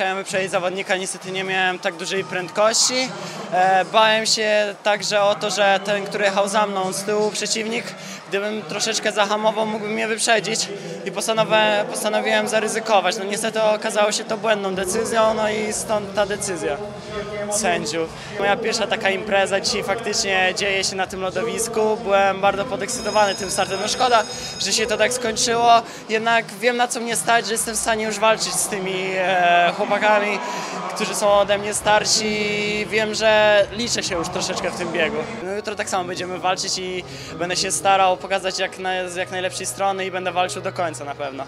chciałem wyprzedzić zawodnika, niestety nie miałem tak dużej prędkości. E, bałem się także o to, że ten, który jechał za mną z tyłu, przeciwnik, gdybym troszeczkę zahamował, mógłby mnie wyprzedzić i postanowiłem, postanowiłem zaryzykować. No niestety okazało się to błędną decyzją, no i stąd ta decyzja sędziów. Moja pierwsza taka impreza dzisiaj faktycznie dzieje się na tym lodowisku. Byłem bardzo podekscytowany tym startem. No szkoda, że się to tak skończyło, jednak wiem na co mnie stać, że jestem w stanie już walczyć z tymi e, chłopakami, którzy są ode mnie starsi. Wiem, że liczę się już troszeczkę w tym biegu. No jutro tak samo będziemy walczyć i będę się starał pokazać jak na, z jak najlepszej strony i będę walczył do końca na pewno.